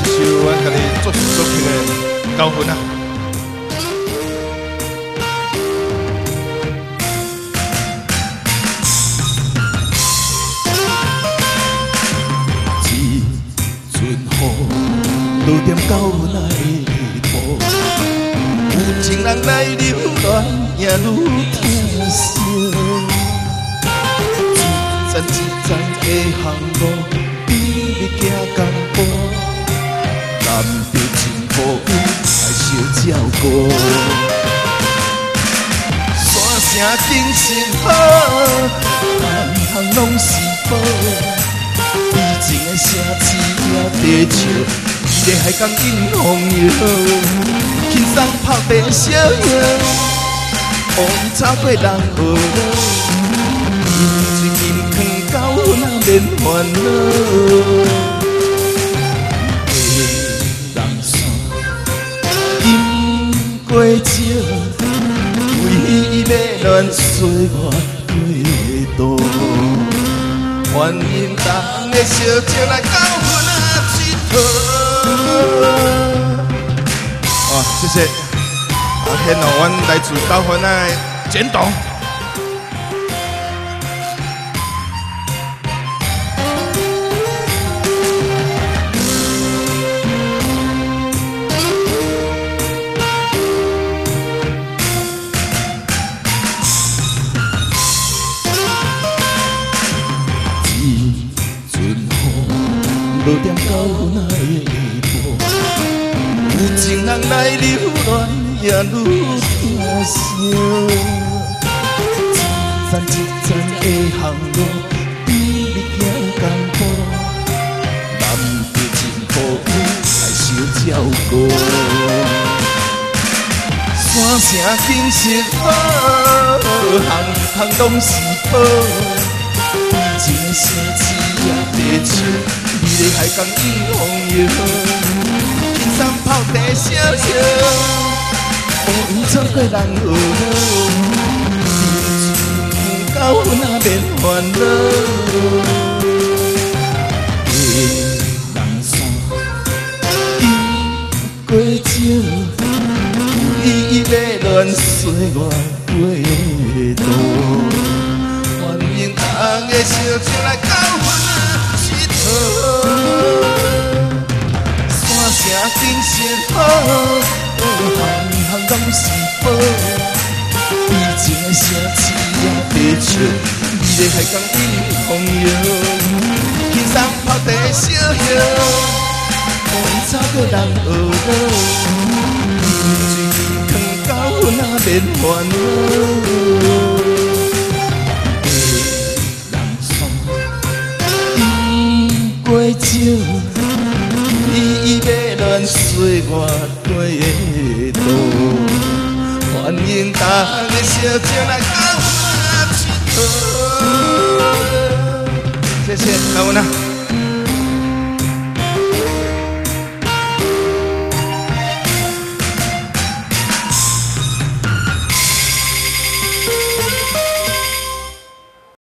一首俺家己作词作曲的高分啊！一阵雨，落点到那个步，有情人来流恋，也愈疼惜。一站一站的行路，比你行艰照顾。山城景色好，行行拢是宝。以前的城市也地笑，一个海港迎风摇，轻松拍白逍遥，乌云插过人河路，一金汤到那免烦恼。过酒，为要乱岁月过渡。欢迎大家小姐来交阮啊佚佗。哇，谢谢！啊，现哦，阮来自高分的简董。落点到那个步，有情人来流恋，也愈疼惜。一站一站的行路，比你行艰苦，难得真好运，来相照顾。山城景色好，行行拢是宝。以前的城市也地笑，美丽海港迎风摇，轻松泡茶逍遥，乌云穿过人河路，到那免烦恼。人山饮过酒，有意要乱岁月过渡。欢迎当的小姐来交阮行行拢是宝。以前的城市也地笑，美丽海港迎风摇，轻松泡茶逍遥，乌云插过人河路，水汤到那免烦恼。过酒，伊要乱岁月过渡，欢迎大家小姐来交我佚佗。谢谢，高文啊！